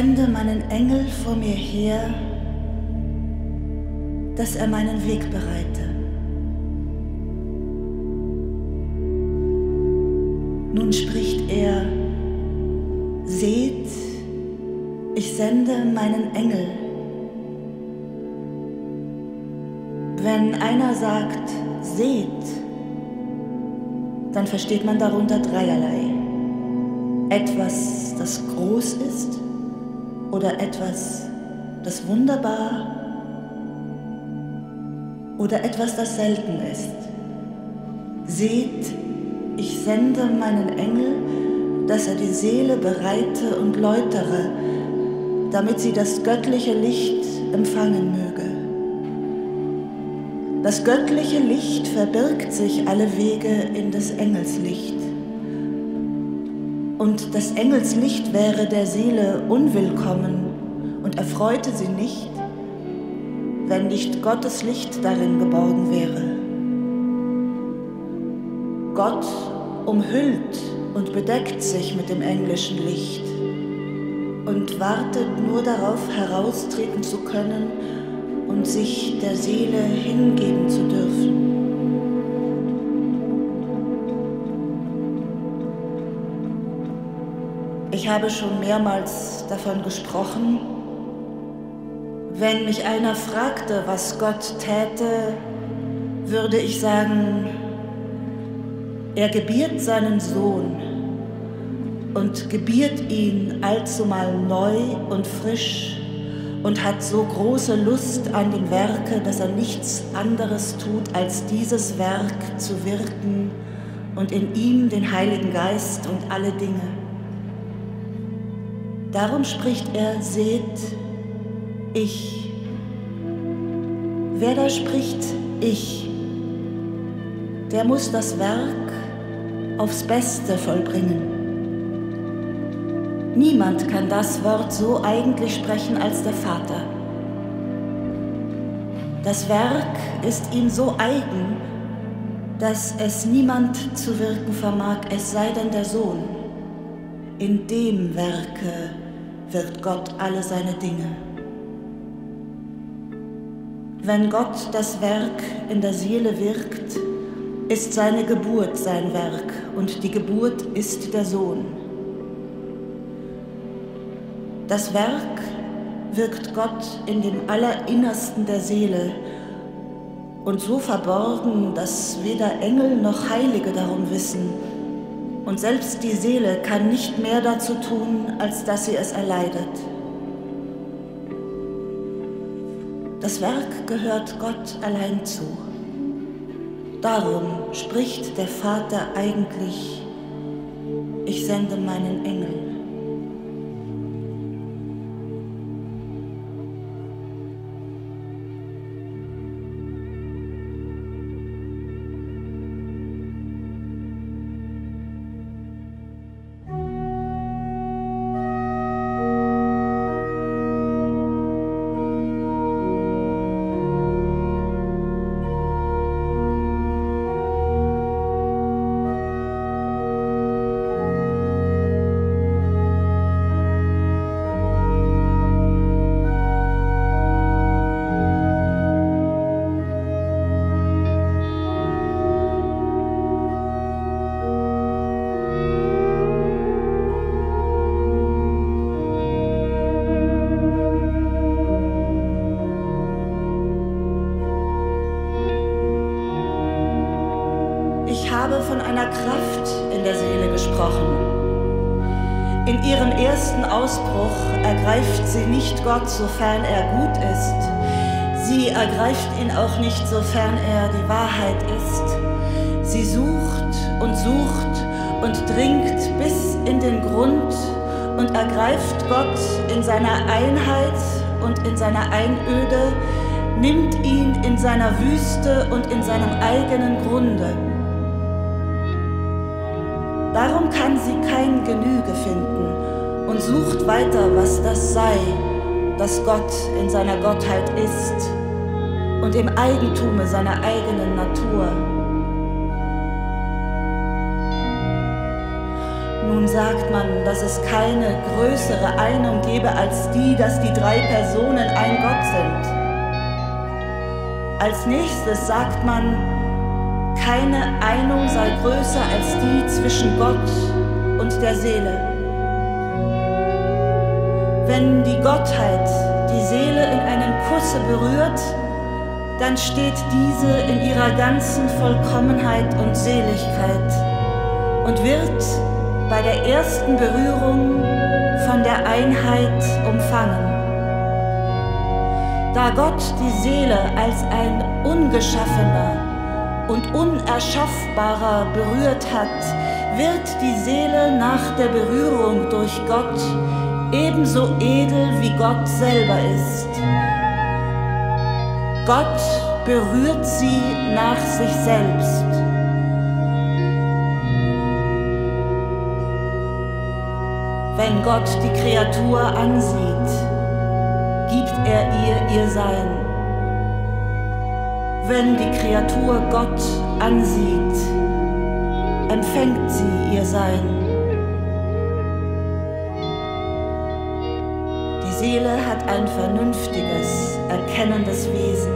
Sende meinen Engel vor mir her, dass er meinen Weg bereite. Nun spricht er, seht, ich sende meinen Engel. Wenn einer sagt, seht, dann versteht man darunter dreierlei. Etwas, das groß ist oder etwas, das wunderbar oder etwas, das selten ist. Seht, ich sende meinen Engel, dass er die Seele bereite und läutere, damit sie das göttliche Licht empfangen möge. Das göttliche Licht verbirgt sich alle Wege in des Engels Licht. Und das Engelslicht wäre der Seele unwillkommen und erfreute sie nicht, wenn nicht Gottes Licht darin geborgen wäre. Gott umhüllt und bedeckt sich mit dem englischen Licht und wartet nur darauf, heraustreten zu können und sich der Seele hingeben zu dürfen. Habe schon mehrmals davon gesprochen, wenn mich einer fragte, was Gott täte, würde ich sagen, er gebiert seinen Sohn und gebiert ihn allzumal neu und frisch und hat so große Lust an dem Werke, dass er nichts anderes tut, als dieses Werk zu wirken und in ihm den Heiligen Geist und alle Dinge. Darum spricht er, seht, ich. Wer da spricht, ich, der muss das Werk aufs Beste vollbringen. Niemand kann das Wort so eigentlich sprechen als der Vater. Das Werk ist ihm so eigen, dass es niemand zu wirken vermag, es sei denn der Sohn. In dem Werke wird Gott alle seine Dinge. Wenn Gott das Werk in der Seele wirkt, ist seine Geburt sein Werk und die Geburt ist der Sohn. Das Werk wirkt Gott in dem Allerinnersten der Seele und so verborgen, dass weder Engel noch Heilige darum wissen, und selbst die Seele kann nicht mehr dazu tun, als dass sie es erleidet. Das Werk gehört Gott allein zu. Darum spricht der Vater eigentlich, ich sende meinen Engel. Sofern er gut ist. Sie ergreift ihn auch nicht, sofern er die Wahrheit ist. Sie sucht und sucht und dringt bis in den Grund und ergreift Gott in seiner Einheit und in seiner Einöde, nimmt ihn in seiner Wüste und in seinem eigenen Grunde. Darum kann sie kein Genüge finden und sucht weiter, was das sei, dass Gott in seiner Gottheit ist und im Eigentume seiner eigenen Natur. Nun sagt man, dass es keine größere Einung gebe als die, dass die drei Personen ein Gott sind. Als nächstes sagt man, keine Einung sei größer als die zwischen Gott und der Seele. Wenn die Gottheit die Seele in einem Kusse berührt, dann steht diese in ihrer ganzen Vollkommenheit und Seligkeit und wird bei der ersten Berührung von der Einheit umfangen. Da Gott die Seele als ein ungeschaffener und unerschaffbarer berührt hat, wird die Seele nach der Berührung durch Gott ebenso edel wie Gott selber ist. Gott berührt sie nach sich selbst. Wenn Gott die Kreatur ansieht, gibt er ihr ihr Sein. Wenn die Kreatur Gott ansieht, empfängt sie ihr Sein. Seele hat ein vernünftiges, erkennendes Wesen.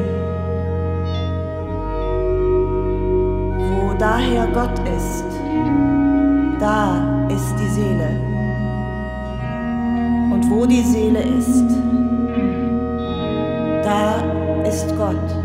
Wo daher Gott ist, da ist die Seele. Und wo die Seele ist, da ist Gott.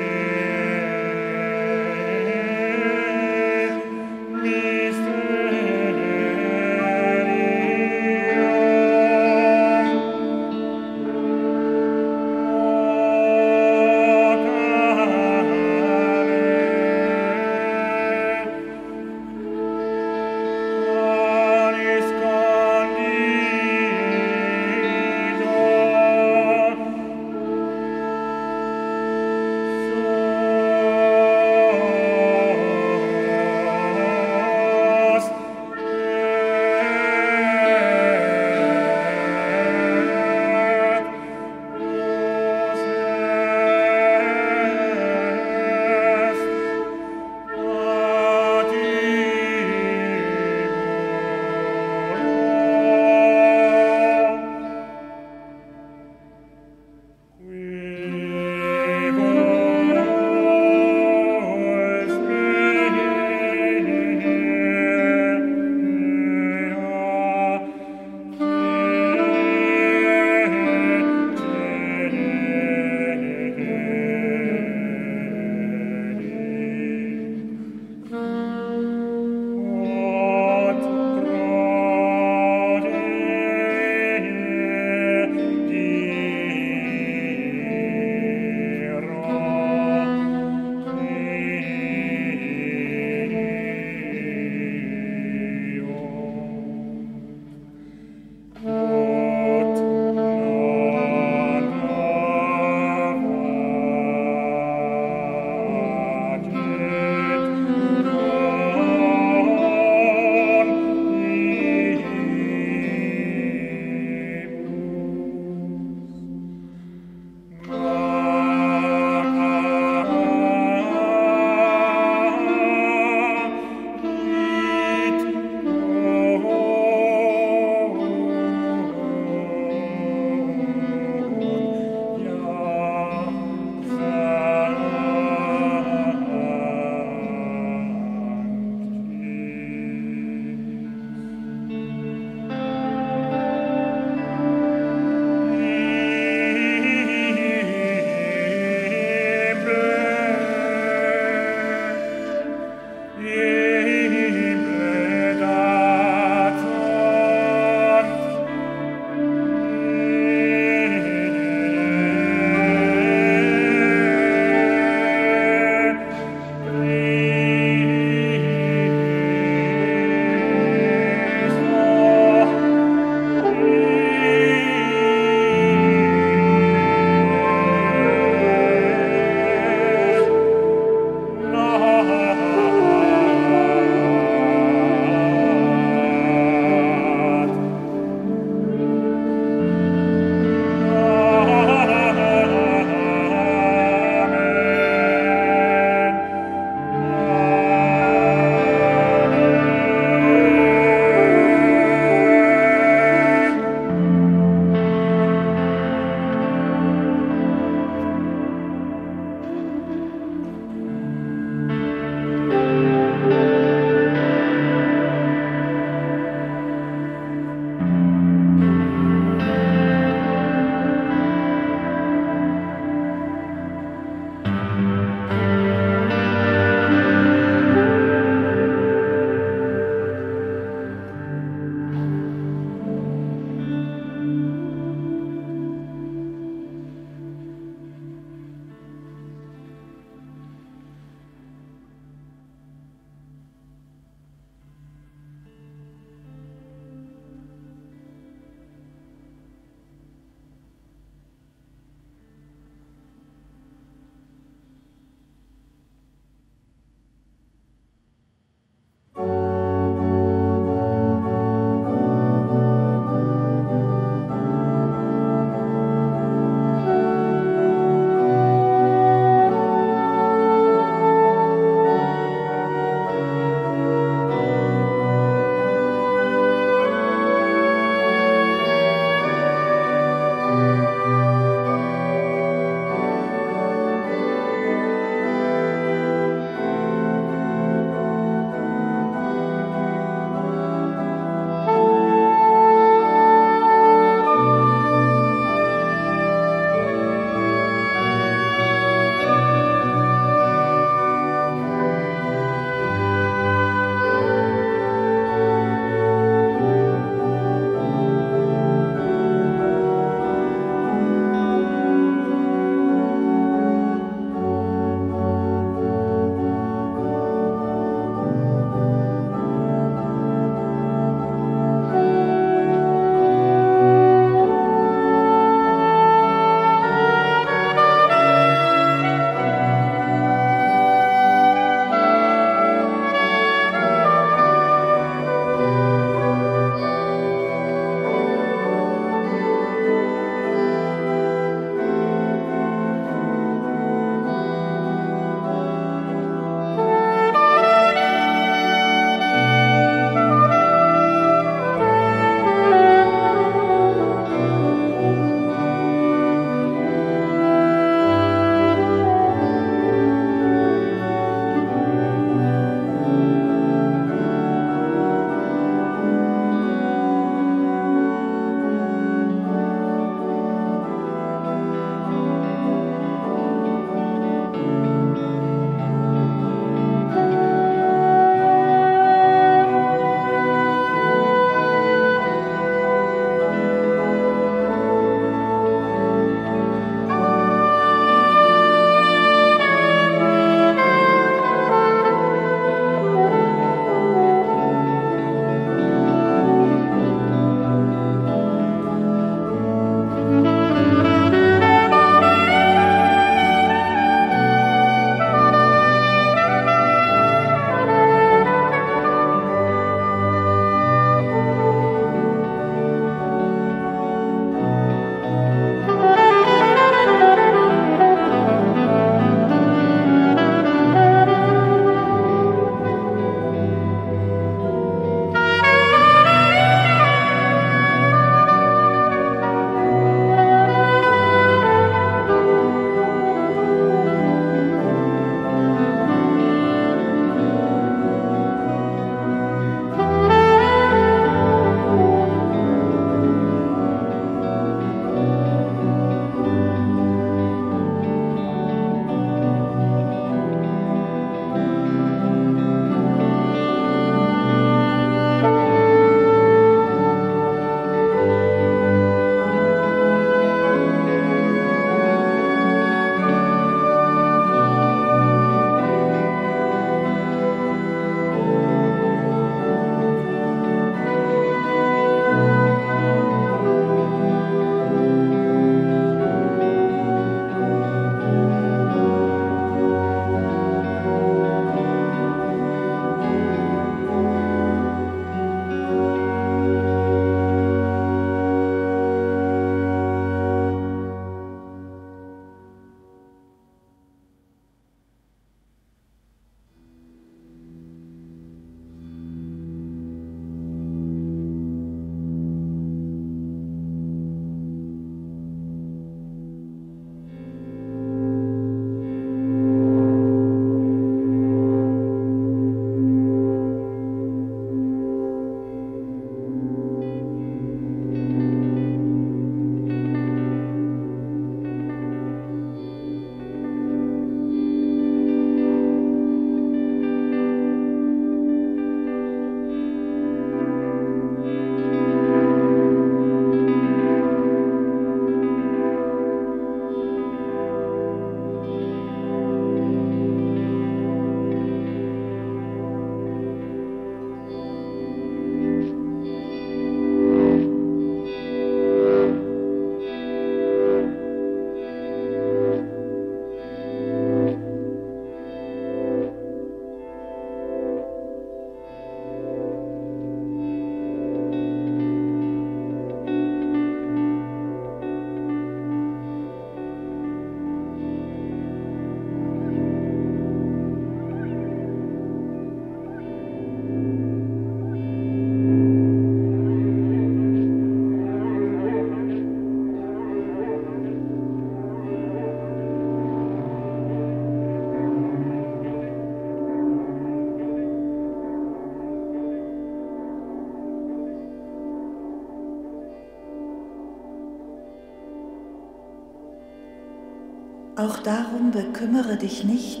Auch darum bekümmere dich nicht,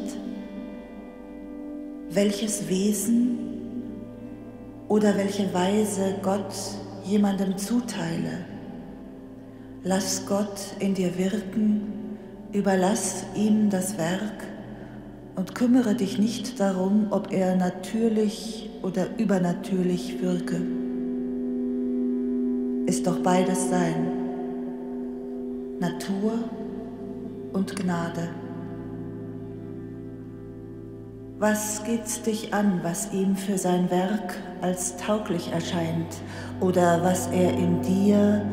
welches Wesen oder welche Weise Gott jemandem zuteile. Lass Gott in dir wirken, überlass ihm das Werk und kümmere dich nicht darum, ob er natürlich oder übernatürlich wirke. Ist doch beides sein, Natur und Gnade. Was geht's dich an, was ihm für sein Werk als tauglich erscheint oder was er in dir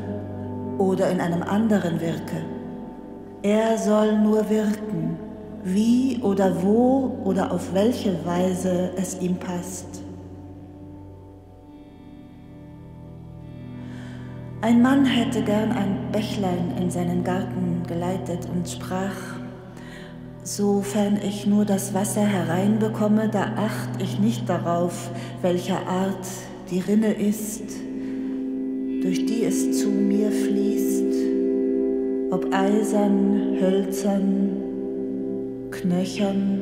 oder in einem anderen wirke? Er soll nur wirken, wie oder wo oder auf welche Weise es ihm passt. Ein Mann hätte gern ein Bächlein in seinen Garten geleitet und sprach, Sofern ich nur das Wasser hereinbekomme, da acht ich nicht darauf, welcher Art die Rinne ist, durch die es zu mir fließt, ob eisern, hölzern, knöchern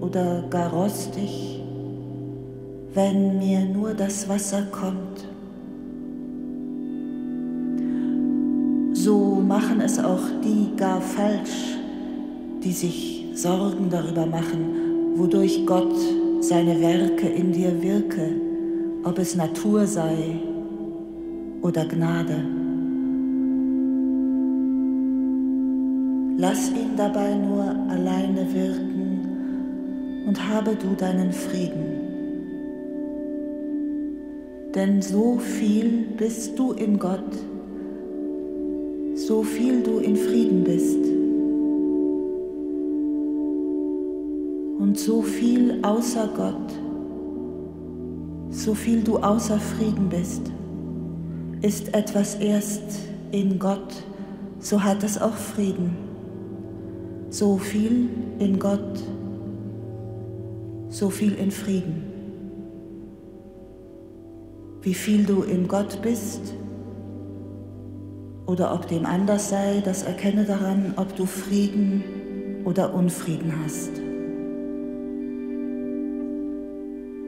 oder gar rostig, wenn mir nur das Wasser kommt. So machen es auch die gar falsch, die sich Sorgen darüber machen, wodurch Gott seine Werke in dir wirke, ob es Natur sei oder Gnade. Lass ihn dabei nur alleine wirken und habe du deinen Frieden. Denn so viel bist du in Gott, so viel du in Frieden bist. und so viel außer Gott, so viel du außer Frieden bist, ist etwas erst in Gott, so hat es auch Frieden. So viel in Gott, so viel in Frieden. Wie viel du in Gott bist oder ob dem anders sei, das erkenne daran, ob du Frieden oder Unfrieden hast.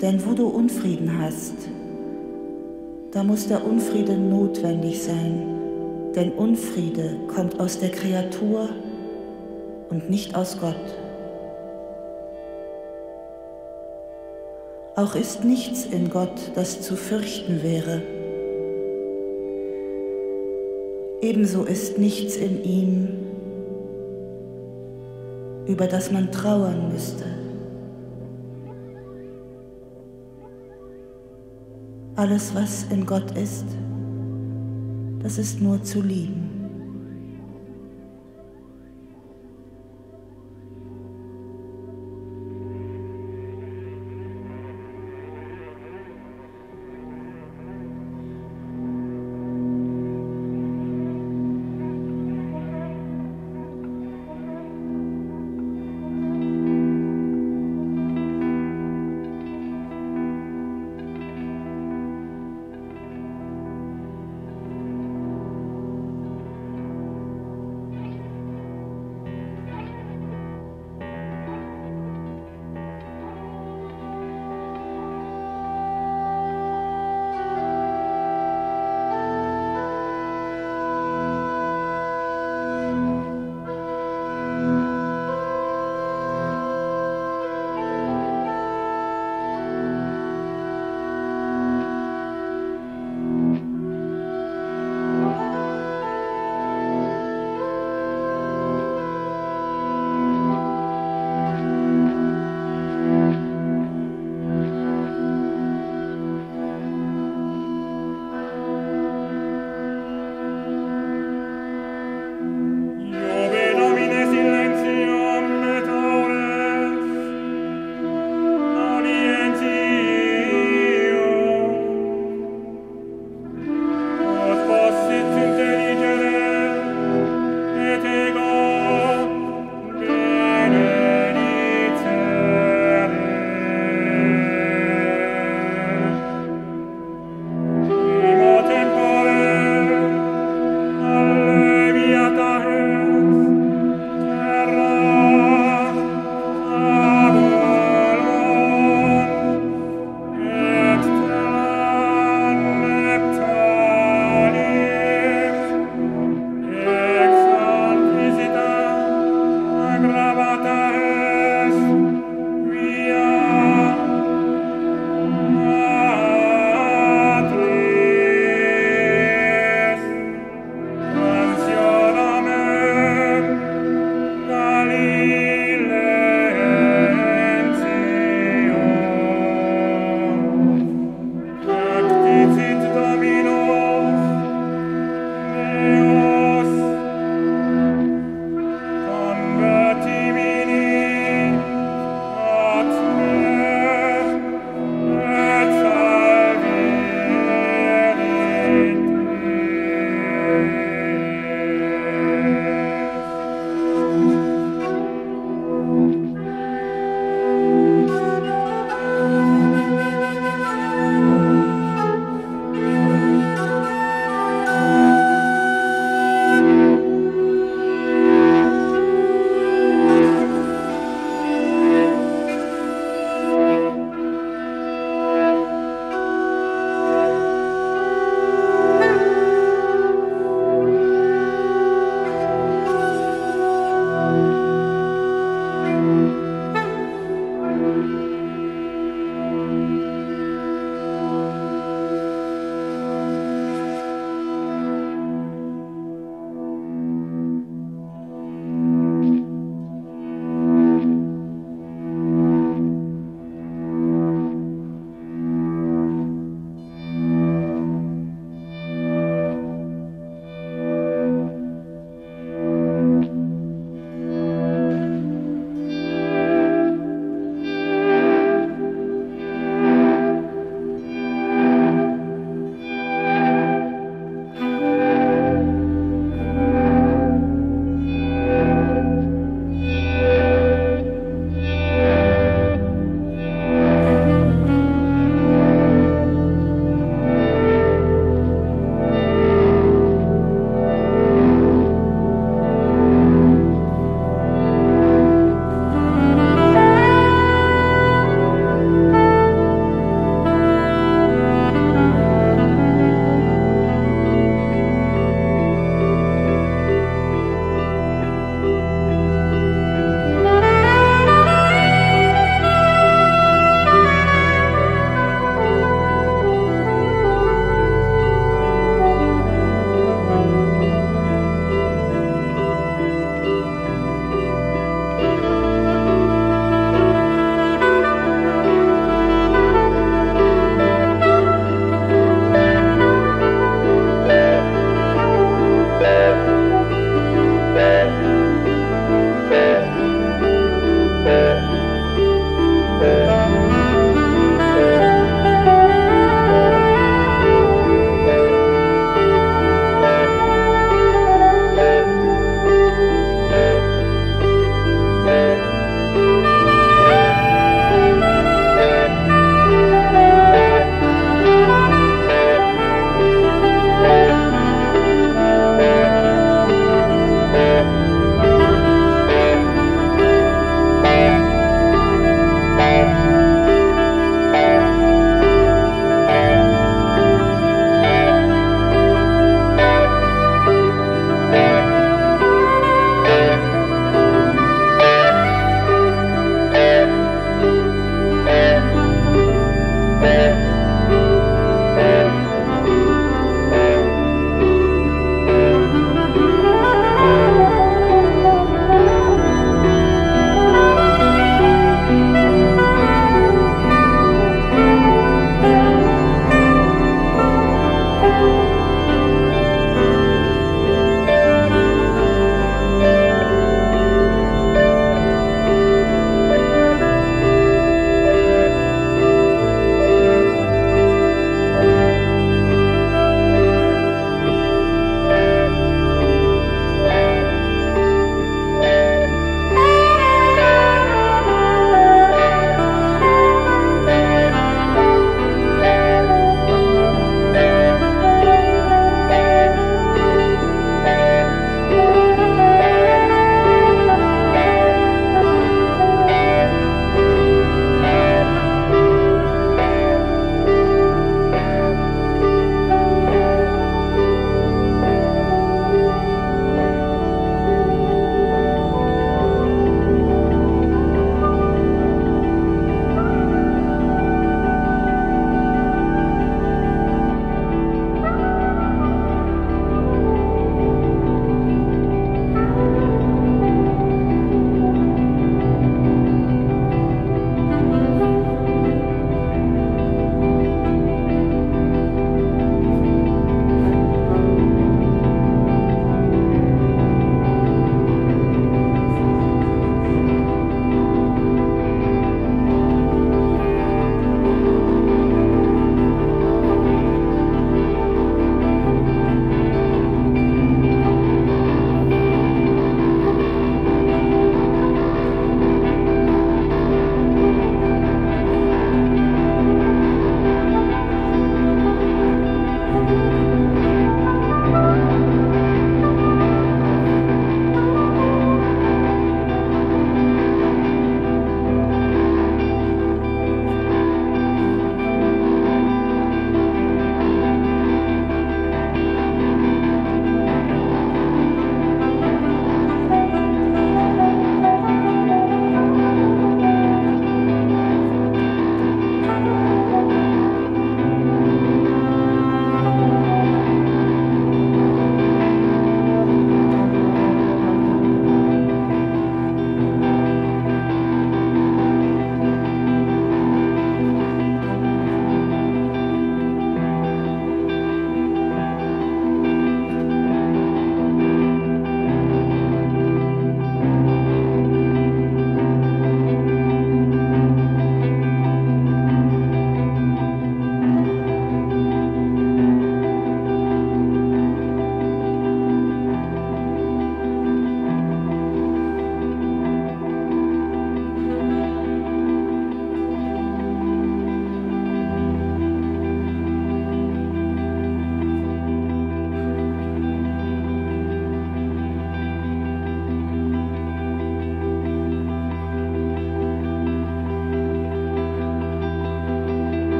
Denn wo du Unfrieden hast, da muss der Unfriede notwendig sein, denn Unfriede kommt aus der Kreatur und nicht aus Gott. Auch ist nichts in Gott, das zu fürchten wäre. Ebenso ist nichts in ihm, über das man trauern müsste. Alles, was in Gott ist, das ist nur zu lieben.